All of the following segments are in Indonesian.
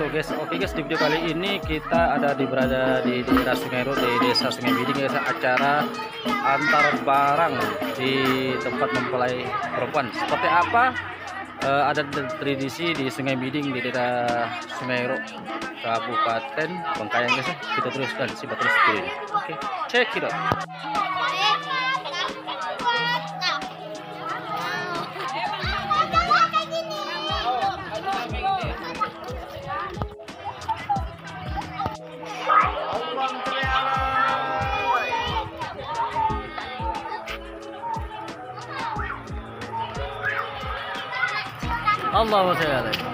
video kali ini kita ada di berada di daerah Sungai Ro di desa Sungai Biding guys acara antar barang di tempat mempelai perempuan. Seperti apa? Eh, ada tradisi di Sungai Biding di daerah Sungai Ro Kabupaten Bangkayan guys kita teruskan simak terus oke check it out Allah'a emanet.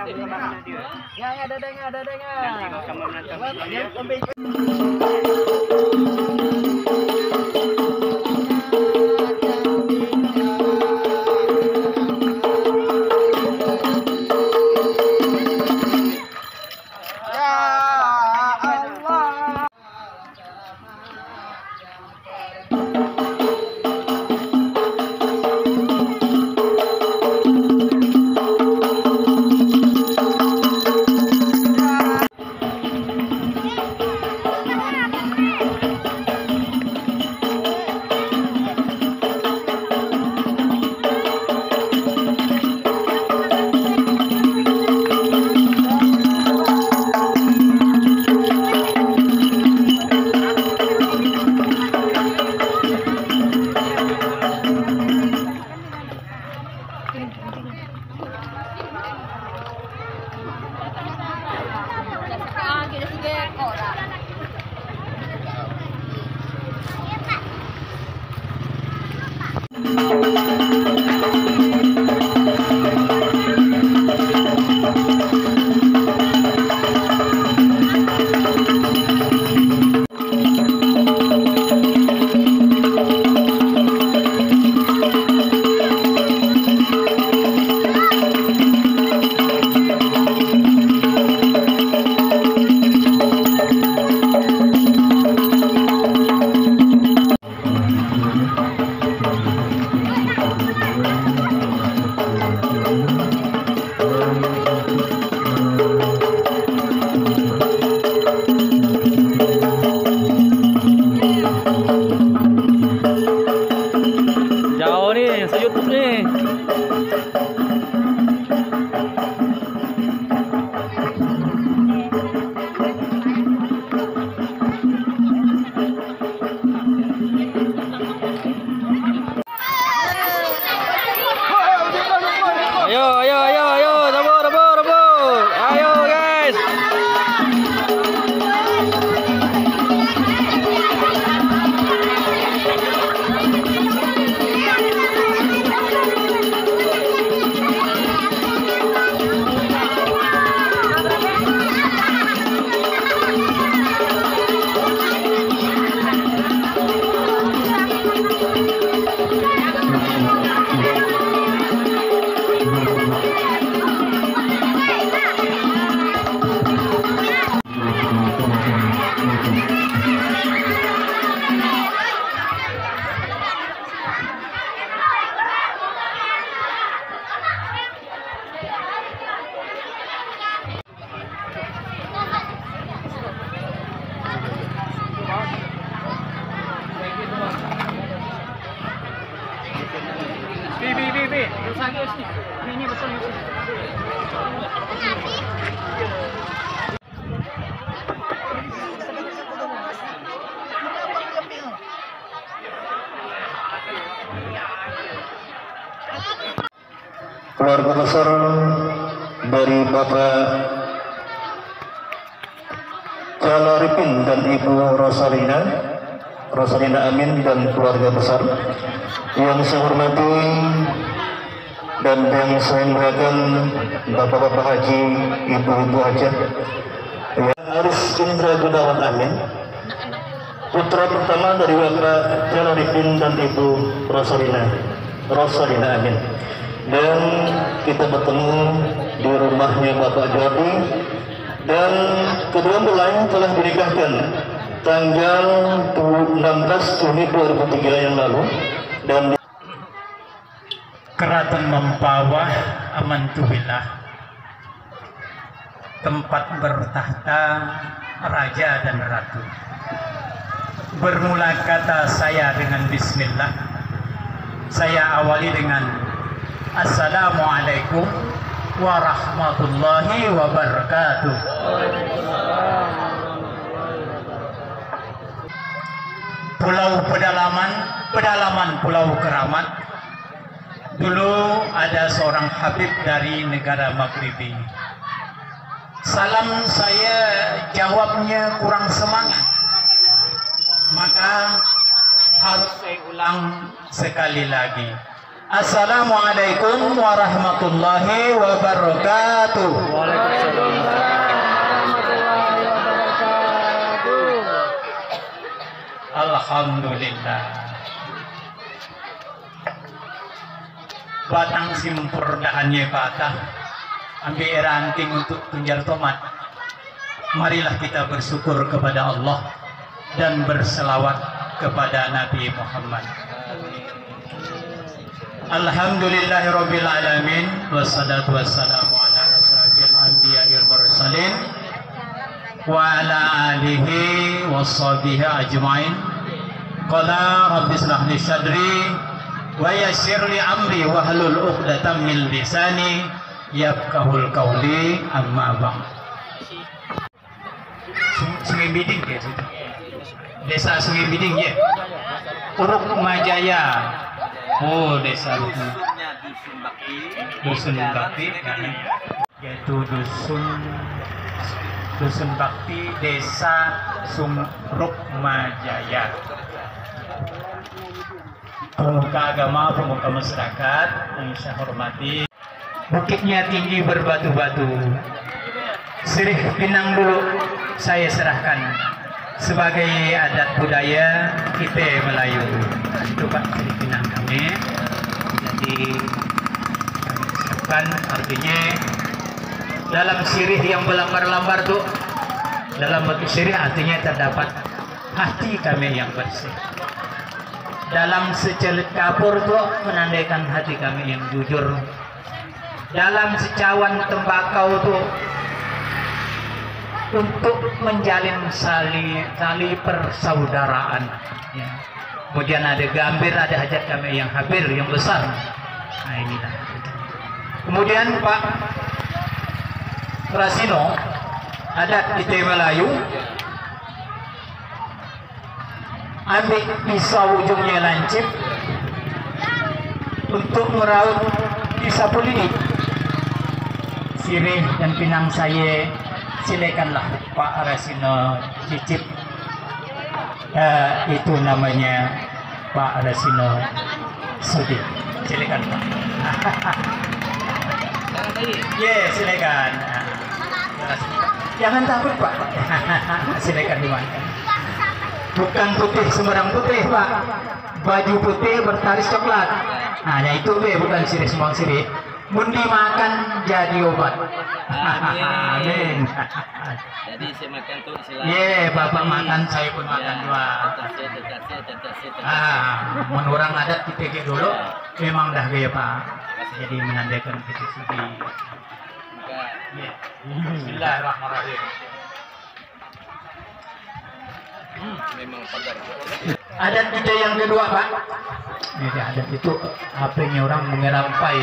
Ada ada nanti sama menonton keluarga Calaripin dan Ibu Rosalina. Rosalina Amin dan keluarga besar. Yang saya hormati dan yang saya muliakan Bapak-Bapak Haji, Ibu-Ibu Hajat ya, Aris Indra Gunawan Amin. Putra pertama dari Bapak Jalalipin dan Ibu Rosalina. Rosalina Amin. Dan kita bertemu di rumahnya Bapak Jody dan kedua mempelai telah dinikahkan tanggal 16 Juni 2003 yang lalu. Dan Keraton Mempawah Amantubillah. Tempat bertahta raja dan ratu. Bermula kata saya dengan bismillah. Saya awali dengan assalamualaikum warahmatullahi wabarakatuh Pulau Pedalaman Pedalaman Pulau Keramat Dulu ada seorang Habib dari negara Maghribi. Salam saya jawabnya kurang semangat. Maka harus saya ulang sekali lagi. Assalamualaikum warahmatullahi wabarakatuh. Alhamdulillah. batang simpurdaannya patah ambil ranting untuk tunjar tomat marilah kita bersyukur kepada Allah dan berselawat kepada Nabi Muhammad Alhamdulillahirabbil alamin wassalatu wassalamu ala asrofil anbiya'il mursalin wa ala alihi washabihi ajmain qala rabbi ishrah li sadri wa yassir li amri wahlul 'uqdatam min lisani yafqahul qawli amma ba'd Sungai Biding ya. Desa Sungai Biding ya. Uruk Majaya. Oh, desa Uruk. Dusun Bakti yaitu dusun dusun Bakti Desa Sumruk Majaya pemuka agama, pemuka masyarakat yang saya hormati. Bukitnya tinggi berbatu-batu. Sirih Pinang dulu saya serahkan sebagai adat budaya kita Melayu. Itu Pak Sirih Pinang kami. Jadi siapkan artinya dalam sirih yang berlambar-lambar tuh dalam bentuk sirih artinya terdapat hati kami yang bersih dalam secelit kapur itu menandaikan hati kami yang jujur dalam secawan tembakau itu untuk menjalin sali tali persaudaraan. Ya. kemudian ada gambir ada hajat kami yang habir yang besar. Nah inilah. Kemudian Pak Rasino adat kita Melayu. Ambil pisau ujungnya lancip untuk meraut pisau ini sirih dan pinang saya silakanlah Pak Rasino cicip. Eh, itu namanya Pak Rasino Sudi. Silakan Pak. Ya silakan. Jangan takut Pak. Silakan dimakan bukan putih sembarang putih pak. Baju putih bertaris coklat. Nah itu be bukan sirih semua sirih mun dimakan jadi obat. Amin. Jadi saya makan tuh sila. ye bapak makan saya pun makan terkasih, terkasih, terkasih. ah mun orang adat kita kayak dulu memang dah gaya pak. Jadi menandakan kita sudi Maka Ya. Bismillahirrahmanirrahim. Memang pagar. adat kita yang kedua pak. Ini adat itu HP-nya orang mengerampai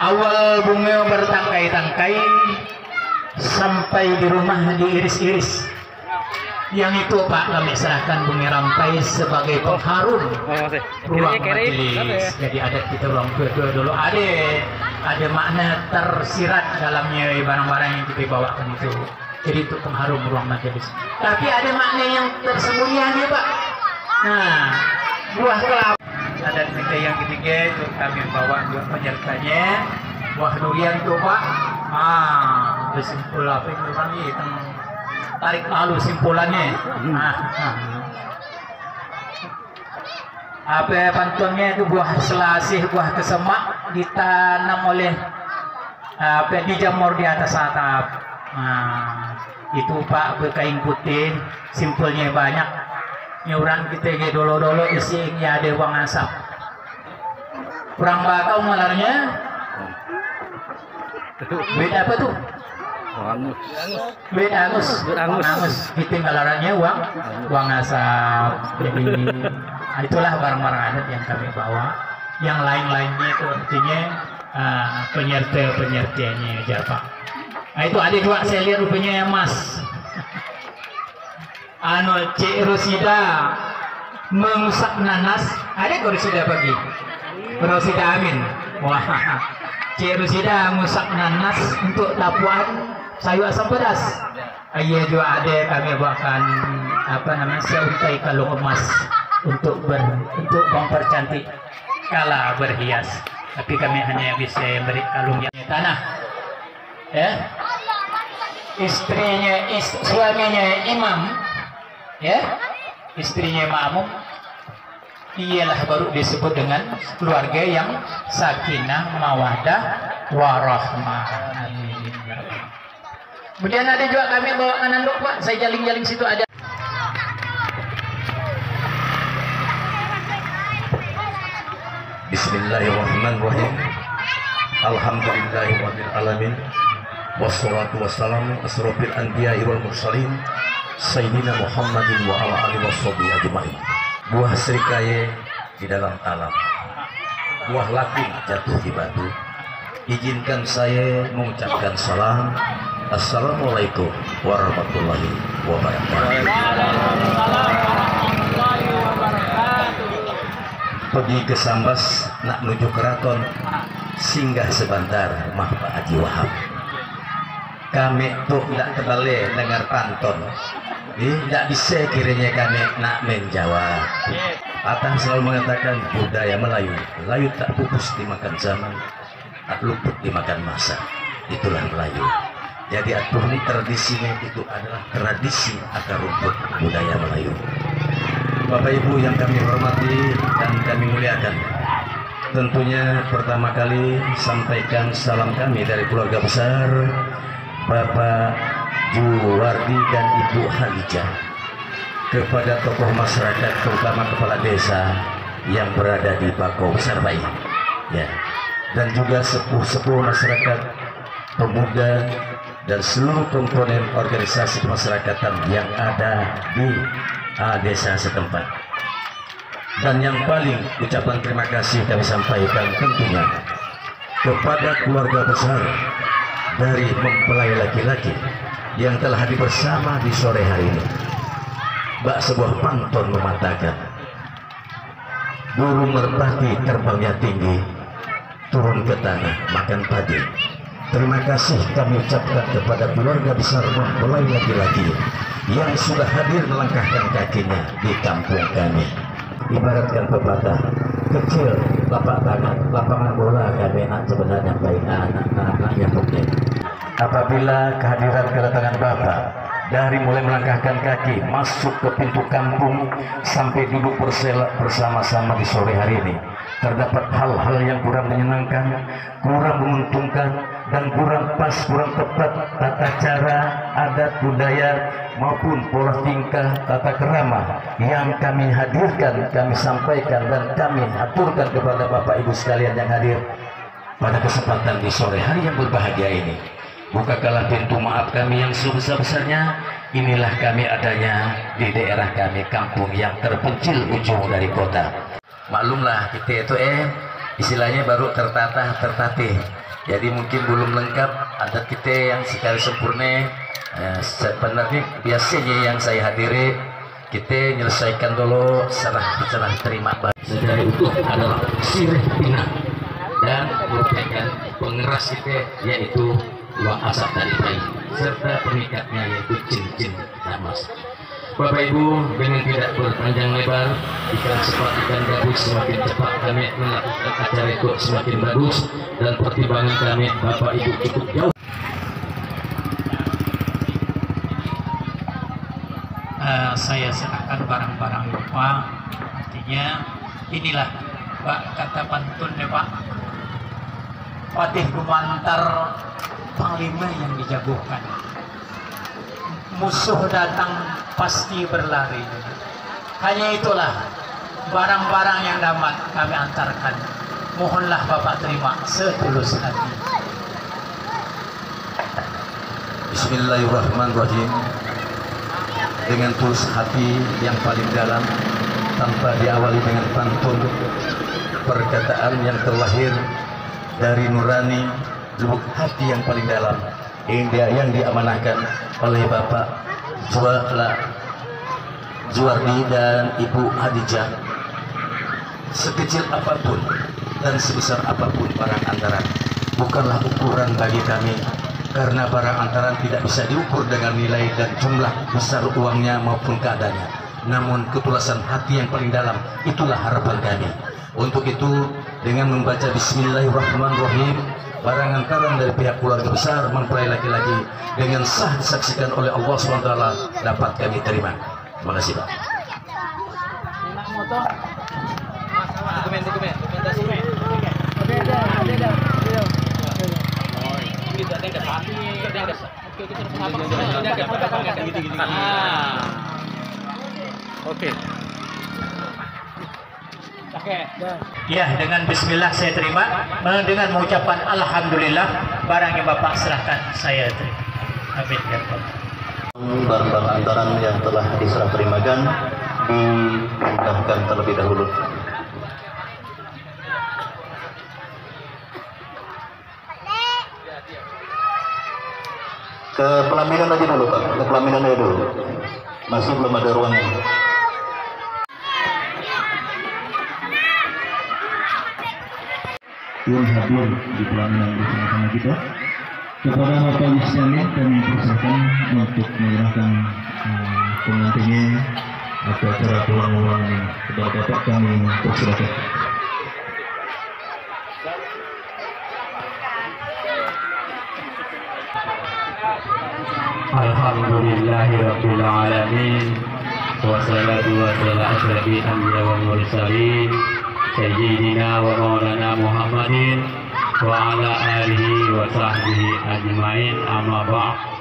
awal bunga bertangkai-tangkai sampai di rumah diiris-iris. Yang itu pak kami serahkan bunga rampai sebagai pengharum. Oh, ruang majelis. jadi adat kita ruang tua-tua dulu. Ada ada makna tersirat dalamnya barang-barang yang kita bawakan itu. Jadi untuk pengharum ruang majelis. Tapi ada makna yang tersembunyi pak. Nah buah kelapa adat kita yang ketiga itu kami bawa juga penyertanya buah durian itu pak. Ah simpul apa itu kami tarik lalu simpulannya. Ah, ah. apa pantunnya itu? Buah selasih buah kesemak ditanam oleh apa dijamur di atas atap. Nah, itu pak berkain putih. Simpulnya banyak. Nyuran kita dolo-dolo isinya ada uang asap kurang bakau malarnya beda apa tuh Angus. beda angus. Angus. angus. Kita ngalarannya uang uang asap. Jadi nah, itulah barang-barang adat yang kami bawa. Yang lain-lainnya itu artinya uh, penyerta penyertanya aja pak. Nah, itu ada juga saya lihat rupanya yang mas anu Cik Rosida mengusap nanas ada kok Rosida pagi Rosida Amin. Wah. Cik Rosida mengusap nanas untuk tapuan sayur asam pedas Iya juga ada kami bawakan apa namanya seuntai kalung emas untuk ber, untuk mempercantik kala berhias. Tapi kami hanya bisa beri kalung yang tanah. Ya. Istrinya is, suaminya imam. Ya. Istrinya makmum ialah baru disebut dengan keluarga yang sakinah mawadah warahmah kemudian ada juga kami bawa nanduk pak saya jaling-jaling situ ada Bismillahirrahmanirrahim. Alhamdulillahirabbil alamin. Wassalatu wassalamu asrofil anbiya'i wal mursalin Sayyidina Muhammadin wa ala alihi washabihi ajmain. Buah serikaye di dalam alam. Buah latin jatuh di batu. Izinkan saya mengucapkan salam. Assalamualaikum warahmatullahi wabarakatuh. pergi ke Sambas nak menuju keraton singgah sebentar mah Pak Haji Wahab kami tuh tidak terbalik dengar pantun tidak bisa kiranya kami nak menjawab Atang selalu mengatakan budaya Melayu Melayu tak pupus dimakan zaman Tak luput dimakan masa. Itulah Melayu. Jadi atuh ini tradisinya itu adalah tradisi akar rumput budaya Melayu. Bapak Ibu yang kami hormati dan kami muliakan Tentunya pertama kali sampaikan salam kami dari keluarga besar Bapak Juwardi dan Ibu Halijah kepada tokoh masyarakat terutama kepala desa yang berada di Bako Besar Bayi. Ya. Dan juga sepuh-sepuh masyarakat pemuda dan seluruh komponen organisasi kemasyarakatan yang ada di ah, desa setempat. Dan yang paling ucapan terima kasih kami sampaikan tentunya kepada keluarga besar dari mempelai laki-laki yang telah hadir bersama di sore hari ini. Bak sebuah pantun mematakan, burung merpati terbangnya tinggi, turun ke tanah makan padi. Terima kasih kami ucapkan kepada keluarga besar mempelai laki-laki yang sudah hadir melangkahkan kakinya di kampung kami. Ibaratkan pepatah, kecil lapak tangan, lapangan bola kami anak sebenarnya baik anak-anak yang apabila kehadiran kedatangan Bapak dari mulai melangkahkan kaki masuk ke pintu kampung sampai duduk bersela bersama-sama di sore hari ini terdapat hal-hal yang kurang menyenangkan, kurang menguntungkan dan kurang pas, kurang tepat tata cara, adat, budaya maupun pola tingkah, tata kerama yang kami hadirkan, kami sampaikan dan kami aturkan kepada Bapak Ibu sekalian yang hadir pada kesempatan di sore hari yang berbahagia ini. Bukakanlah pintu maaf kami yang sebesar-besarnya. Inilah kami adanya di daerah kami, kampung yang terpencil ujung dari kota. Maklumlah kita itu eh istilahnya baru tertata tertatih. Jadi mungkin belum lengkap adat kita yang sekali sempurna. Eh, sebenarnya biasanya yang saya hadiri kita menyelesaikan dulu serah serah terima secara utuh adalah sirih pinang dan merupakan pengeras itu yaitu uang asap dari bayi serta pengikatnya yaitu cincin emas. Bapak Ibu dengan tidak berpanjang lebar ikan cepat ikan gabus semakin cepat kami melakukan acara itu semakin bagus dan pertimbangan kami Bapak Ibu cukup jauh. Eh, saya serahkan barang-barang lupa. Artinya inilah Pak kata pantun ya Pak. Fatih Gumantar Panglima yang dijagokan. Musuh datang pasti berlari. Hanya itulah barang-barang yang dapat kami antarkan. Mohonlah Bapak terima setulus hati. Bismillahirrahmanirrahim. Dengan tulus hati yang paling dalam tanpa diawali dengan pantun perkataan yang terlahir dari nurani lubuk hati yang paling dalam. Yang, dia, yang diamanahkan oleh Bapak Juala Juwardi dan Ibu Hadijah. Sekecil apa pun dan sebesar apa pun barang antaran bukanlah ukuran bagi kami. Karena barang antaran tidak bisa diukur dengan nilai dan jumlah besar uangnya maupun keadaannya. Namun ketulasan hati yang paling dalam itulah harapan kami. Untuk itu dengan membaca Bismillahirrahmanirrahim barang antaran dari pihak keluarga besar mempelai laki-laki dengan sah disaksikan oleh Allah SWT. Dapat kami terima. Terima kasih Pak. Ada ada ada ada. Gitu, ada yang depan. Ada yang depan. Ada yang depan. Gitu-gitu. Ah. Oke. Ya, dengan bismillah saya terima. Dengan mengucapkan alhamdulillah barang yang Bapak serahkan saya terima. Amin ya barang-barang antaran yang telah diserah terimakan dipindahkan terlebih dahulu. Ke pelaminan aja dulu Pak, ke pelaminan aja dulu. Masih belum ada ruangan. Yang hadir di pelaminan bersama-sama kita. Kepada Bapak Yusyamin kami persilakan untuk menyerahkan uh, pengantinnya atau acara pulang-ulang ini kepada Bapak kami persilakan. Alhamdulillahirabbil alamin. Wassalatu wassalamu asyrafil anbiya wal mursalin sayyidina wa maulana Muhammadin wa ala alihi wa sahbihi ajmain amma ba'd